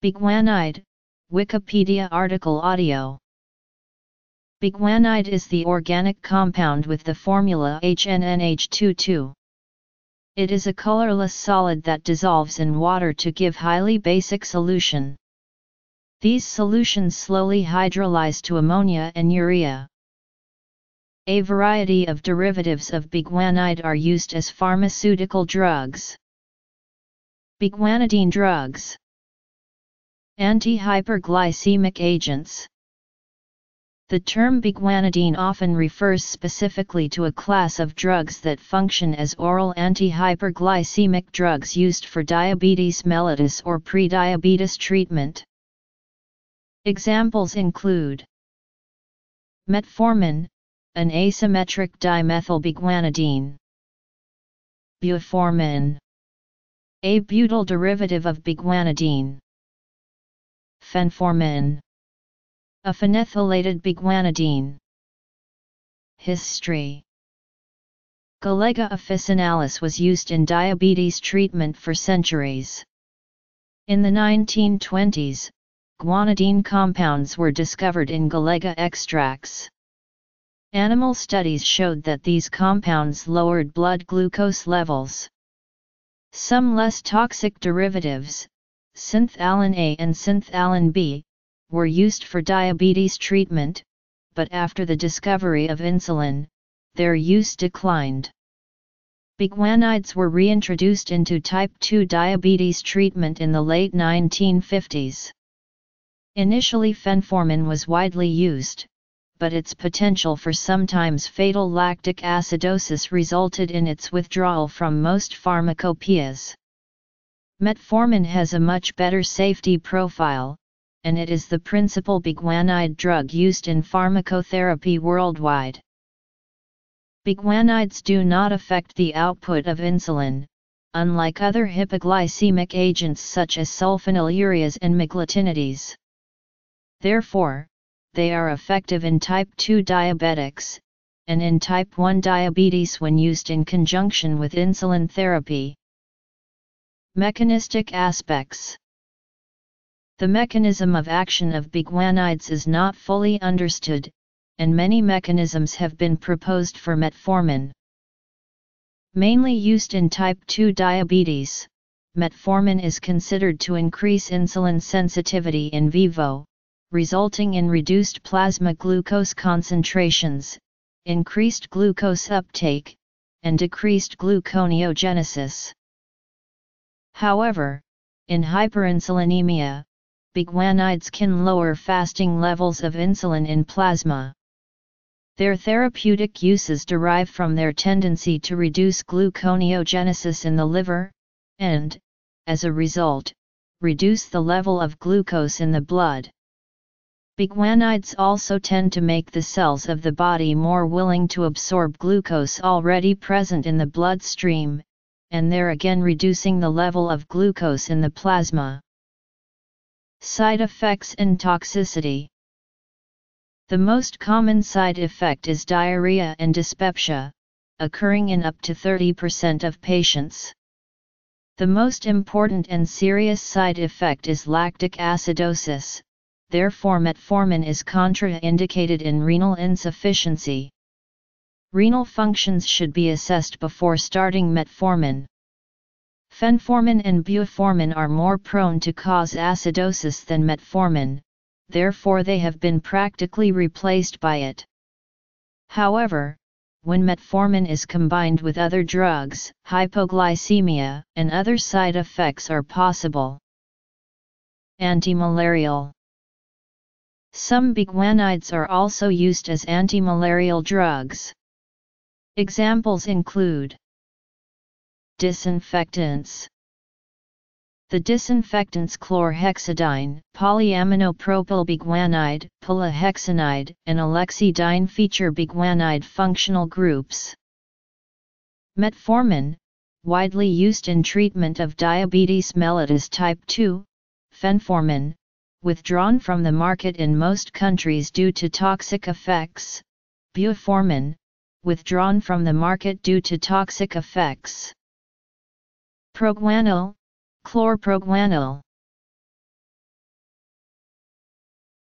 Biguanide, Wikipedia article audio. Biguanide is the organic compound with the formula HNNH22. It is a colorless solid that dissolves in water to give highly basic solution. These solutions slowly hydrolyze to ammonia and urea. A variety of derivatives of biguanide are used as pharmaceutical drugs. Biguanidine drugs Anti-hyperglycemic agents The term biguanidine often refers specifically to a class of drugs that function as oral anti-hyperglycemic drugs used for diabetes mellitus or prediabetes treatment. Examples include Metformin, an asymmetric dimethylbiguanidine. Buformin, a butyl derivative of biguanidine. Phenformin, a phenethylated biguanidine. History Galega officinalis was used in diabetes treatment for centuries. In the 1920s, guanidine compounds were discovered in Galega extracts. Animal studies showed that these compounds lowered blood glucose levels. Some less toxic derivatives, synthalin A and synthalin B, were used for diabetes treatment, but after the discovery of insulin, their use declined. Biguanides were reintroduced into type 2 diabetes treatment in the late 1950s. Initially phenformin was widely used, but its potential for sometimes fatal lactic acidosis resulted in its withdrawal from most pharmacopoeias. Metformin has a much better safety profile, and it is the principal biguanide drug used in pharmacotherapy worldwide. Biguanides do not affect the output of insulin, unlike other hypoglycemic agents such as sulfonylureas and meglitinides. Therefore, they are effective in type 2 diabetics, and in type 1 diabetes when used in conjunction with insulin therapy. Mechanistic aspects The mechanism of action of biguanides is not fully understood, and many mechanisms have been proposed for metformin. Mainly used in type 2 diabetes, metformin is considered to increase insulin sensitivity in vivo, resulting in reduced plasma glucose concentrations, increased glucose uptake, and decreased gluconeogenesis. However, in hyperinsulinemia, biguanides can lower fasting levels of insulin in plasma. Their therapeutic uses derive from their tendency to reduce gluconeogenesis in the liver, and, as a result, reduce the level of glucose in the blood. Biguanides also tend to make the cells of the body more willing to absorb glucose already present in the bloodstream, and there again reducing the level of glucose in the plasma. Side effects and toxicity The most common side effect is diarrhea and dyspepsia, occurring in up to 30% of patients. The most important and serious side effect is lactic acidosis, therefore metformin is contraindicated in renal insufficiency. Renal functions should be assessed before starting metformin. Phenformin and buformin are more prone to cause acidosis than metformin, therefore they have been practically replaced by it. However, when metformin is combined with other drugs, hypoglycemia and other side effects are possible. Antimalarial some biguanides are also used as antimalarial drugs. Examples include Disinfectants The disinfectants chlorhexidine, polyaminopropylbiguanide, polyhexanide, and alexidine feature biguanide functional groups. Metformin, widely used in treatment of diabetes mellitus type 2, phenformin, withdrawn from the market in most countries due to toxic effects, buformin, withdrawn from the market due to toxic effects. Proguanil, chlorproguanil